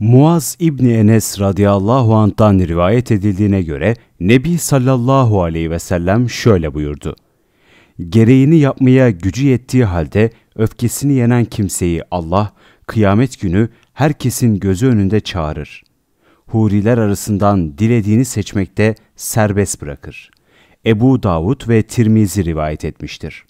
Muaz İbni Enes radıyallahu anh'tan rivayet edildiğine göre Nebi sallallahu aleyhi ve sellem şöyle buyurdu. Gereğini yapmaya gücü yettiği halde öfkesini yenen kimseyi Allah kıyamet günü herkesin gözü önünde çağırır. Huriler arasından dilediğini seçmekte serbest bırakır. Ebu Davud ve Tirmizi rivayet etmiştir.